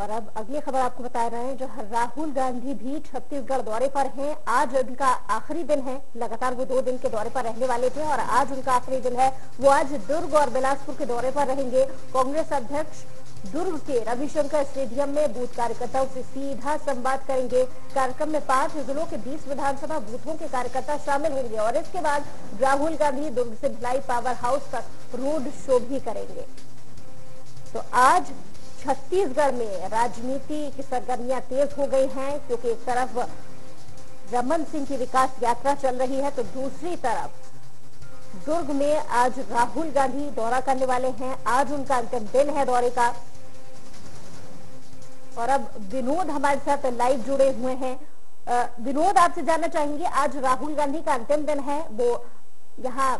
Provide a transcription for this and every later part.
और अब अगली खबर आपको बता रहे हैं, जो राहुल गांधी भी छत्तीसगढ़ दौरे पर हैं। आज उनका आखिरी दिन है। लगातार वो दो दिन के दौरे पर रहने वाले थे और आज उनका आखिरी दिन है। वो आज दुर्ग और बिलासपुर के दौरे पर रहेंगे। कांग्रेस अध्यक्ष दुर्ग के रविशंकर स्टेडियम में बूथ कार्यकर्ताओं से सीधा संवाद करेंगे। कार्यक्रम में पाँच जिलों के 20 विधानसभा बूथों के कार्यकर्ता शामिल होंगे और इसके बाद राहुल गांधी दुर्ग से भिलाई पावर हाउस तक रोड शो भी करेंगे। तो आज छत्तीसगढ़ में राजनीति की सरगर्मियाँ तेज हो गई हैं, क्योंकि एक तरफ़ रमन सिंह की विकास यात्रा चल रही है तो दूसरी तरफ़ दुर्ग में आज राहुल गांधी दौरा करने वाले हैं। आज उनका अंतिम दिन है दौरे का। और अब विनोद हमारे साथ लाइव जुड़े हुए हैं। विनोद, आपसे जानना चाहेंगे, आज राहुल गांधी का अंतिम दिन है। वो यहाँ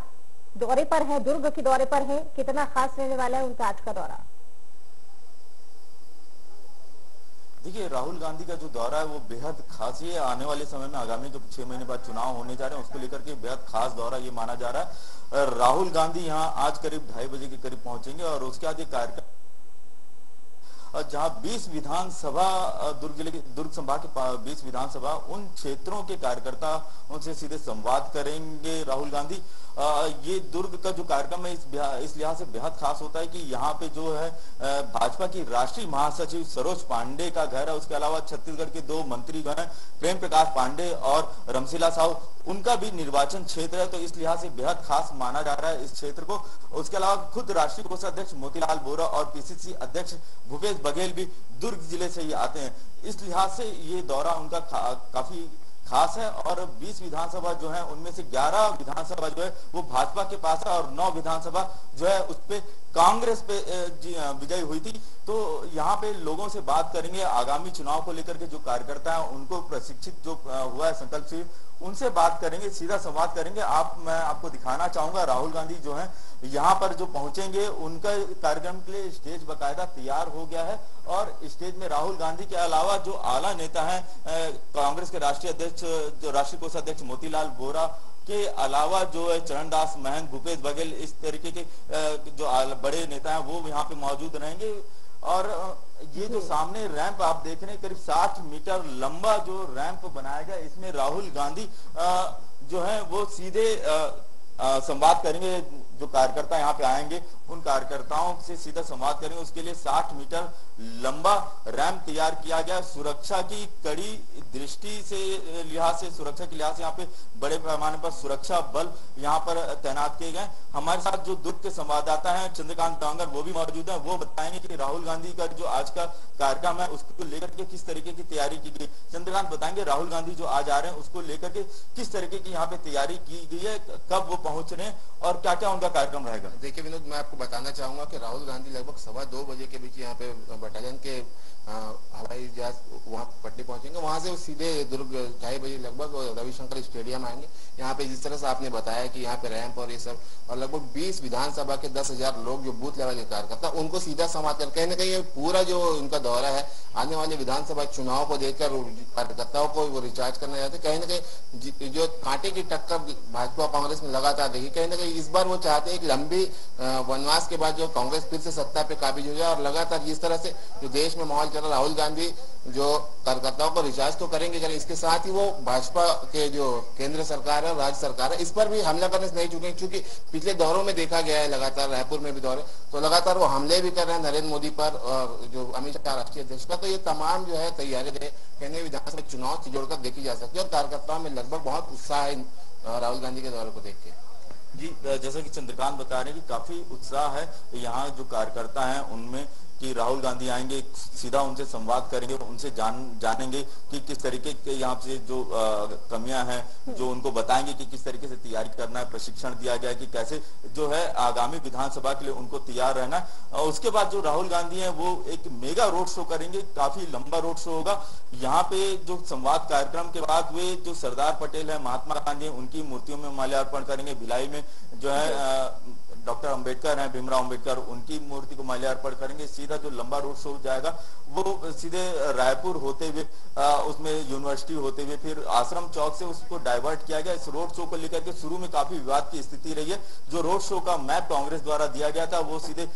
दौरे पर है, दुर्ग के दौरे पर है। कितना खास रहने वाला है उनका आज का दौरा? देखिए, राहुल गांधी का जो दौरा है, वो बेहद खास है। आने वाले समय में आगामी जो छह महीने बाद चुनाव होने जा रहे हैं, उसको लेकर के बेहद खास दौरा ये माना जा रहा है। राहुल गांधी यहाँ आज करीब ढाई बजे के करीब पहुँचेंगे और उसके बाद एक कार्यक्रम जहाँ 20 विधानसभा, दुर्ग ज़िले के, दुर्ग संभाग के 20 विधानसभा उन क्षेत्रों के कार्यकर्ता उनसे सीधे संवाद करेंगे राहुल गांधी। ये दुर्ग का जो कार्यक्रम है, इस लिहाज से बेहद खास होता है कि यहाँ पे जो है भाजपा की राष्ट्रीय महासचिव सरोज पांडे का घर है। उसके अलावा छत्तीसगढ़ के दो मंत्री जो है, प्रेम प्रकाश पांडे और रमशीला साहू। उनका भी निर्वाचन क्षेत्र है तो इस लिहाज से बेहद खास माना जा रहा है इस क्षेत्र को। उसके अलावा खुद राष्ट्रीय कोषाध्यक्ष मोतीलाल बोरा और पीसीसी अध्यक्ष भूपेश बघेल भी दुर्ग ज़िले से ही आते हैं। इस लिहाज से ये दौरा उनका काफ़ी खास है और 20 विधानसभा जो है, उनमें से 11 विधानसभा जो है, वो भाजपा के पास है और 9 विधानसभा जो है, उस पे कांग्रेस पे विजयी हुई थी। तो यहाँ पे लोगों से बात करेंगे, आगामी चुनाव को लेकर के जो कार्यकर्ता है, उनको प्रशिक्षित जो हुआ है संकल्प शिविर, उनसे बात करेंगे, सीधा संवाद करेंगे। आप, मैं आपको दिखाना चाहूँगा, राहुल गांधी जो है, यहाँ पर जो पहुँचेंगे, उनका कार्यक्रम के लिए स्टेज बकायदा तैयार हो गया है। और स्टेज में राहुल गांधी के अलावा जो आला नेता है कांग्रेस के राष्ट्रीय अध्यक्ष, जो राष्ट्रीय कोषाध्यक्ष मोतीलाल बोरा के अलावा जो है चरणदास महंत भूपेश बघेल इस तरीके के जो बड़े नेता हैं, वो यहाँ पे मौजूद रहेंगे। और ये जो सामने रैंप आप देख रहे हैं, करीब साठ मीटर लंबा जो रैंप बनाया गया, इसमें राहुल गांधी जो है, वो सीधे संवाद करेंगे। जो कार्यकर्ता यहाँ पे आएँगे, उन कार्यकर्ताओं से सीधा संवाद करेंगे उसके लिए 60 मीटर लंबा रैंप तैयार किया गया। सुरक्षा की कड़ी दृष्टि से, लिहाज से, सुरक्षा के लिहाज से यहाँ पे बड़े पैमाने पर सुरक्षा बल यहाँ पर तैनात किए गए। हमारे साथ जो दुर्ग के संवाददाता है, चंद्रकांत डांगर, वो भी मौजूद है। वो बताएँगे कि राहुल गांधी का जो आज का कार्यक्रम है, उसको लेकर के किस तरीके की तैयारी की गई। चंद्रकांत, बताएँगे राहुल गांधी जो आज आ रहे हैं, उसको लेकर के किस तरीके की यहाँ पे तैयारी की गई है, कब वो पहुँच रहे हैं और क्या क्या उनका कार्यक्रम रहेगा। देखिए विनोद, मैं आपको बताना चाहूँगा कि राहुल गांधी लगभग सवा दो बजे के बीच यहाँ पे बटालियन के हवाई वहाँ से सीधे दुर्ग, ढाई बजे लगभग रविशंकर स्टेडियम आएँगे। यहाँ पे जिस तरह से आपने बताया कि यहाँ पे रैंप और ये सब, और लगभग 20 विधानसभा के दस हज़ार लोग जो बूथ लेवल के कार्यकर्ता, उनको सीधा समाचार कहीं ना कहीं पूरा जो उनका दौरा है, आने वाले विधानसभा चुनाव को देखकर कार्यकर्ताओं को वो रिचार्ज करना चाहते कहीं ना कहीं जो कांटे की टक्कर भाजपा कांग्रेस में लगातार देखी कहीं ना कहीं इस बार वो चाहते हैं लंबी वनवास के बाद जो कांग्रेस फिर से सत्ता पे काबिज हो जाए, और लगातार जिस तरह से जो देश में माहौल चल रहा राहुल गांधी जो कार्यकर्ताओं को रिचार्ज तो करेंगे करें इसके साथ ही वो भाजपा के जो केंद्र सरकार है, राज्य सरकार है, इस पर भी हमला करने से नहीं चुके क्योंकि पिछले दौरों में देखा गया है लगातार, रायपुर में भी दौरे तो लगातार वो हमले भी कर रहे हैं नरेंद्र मोदी पर और जो अमित शाह राष्ट्रीय अध्यक्ष का तो ये तमाम जो है तैयारी केंद्रीय विधानसभा चुनाव से जोड़कर देखी जा सकती है और कार्यकर्ताओं में लगभग बहुत उत्साह है राहुल गांधी के दौरे को देख के। जी जैसा कि चंद्रकांत बता रहे हैं कि काफ़ी उत्साह है, यहाँ जो कार्यकर्ता हैं, उनमें कि राहुल गांधी आएँगे सीधा उनसे संवाद करेंगे उनसे जान जानेंगे कि किस तरीके के यहाँ से जो कमियाँ हैं जो उनको बताएँगे कि किस तरीके से तैयारी करना है प्रशिक्षण दिया गया है कि कैसे जो है आगामी विधानसभा के लिए उनको तैयार रहना उसके बाद जो राहुल गांधी है वो एक मेगा रोड शो करेंगे काफ़ी लंबा रोड शो होगा। यहाँ पे जो संवाद कार्यक्रम के बाद वे जो सरदार पटेल है महात्मा गांधी उनकी मूर्तियों में माल्यार्पण करेंगे भिलाई में जो है डॉक्टर अंबेडकर हैं, भीमराव अंबेडकर, उनकी मूर्ति को माल्यार्पण करेंगे। सीधा जो लंबा रोड शो जाएगा, वो सीधे रायपुर होते हुए उसमें यूनिवर्सिटी होते हुए, फिर आश्रम चौक से उसको डाइवर्ट किया गया। इस रोड शो को लेकर के शुरू में काफ़ी विवाद की स्थिति रही है। जो रोड शो का मैप कांग्रेस द्वारा दिया गया था, वो सीधे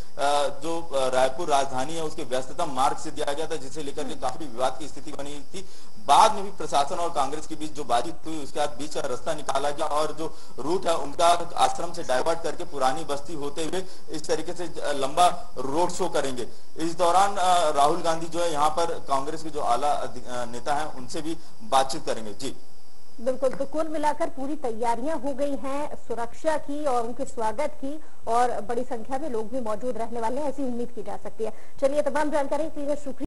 जो रायपुर राजधानी है, उसके व्यस्ततम मार्ग से दिया गया था, जिसे लेकर के काफ़ी विवाद की स्थिति बनी थी। बाद में भी प्रशासन और कांग्रेस के बीच जो बातचीत हुई, उसके बाद बीच का रास्ता निकाला गया और जो रूट है, उनका आश्रम से डाइवर्ट करके पुरानी बस्ती होते हुए इस तरीके से लंबा रोड शो करेंगे। इस दौरान राहुल गांधी जो है, यहाँ पर कांग्रेस के जो आला नेता है, उनसे भी बातचीत करेंगे। जी। बिल्कुल तो कुल मिलाकर पूरी तैयारियाँ हो गई हैं, सुरक्षा की और उनके स्वागत की, और बड़ी संख्या में लोग भी मौजूद रहने वाले हैं, ऐसी उम्मीद की जा सकती है। चलिए, तमाम जानकारी के लिए शुक्रिया।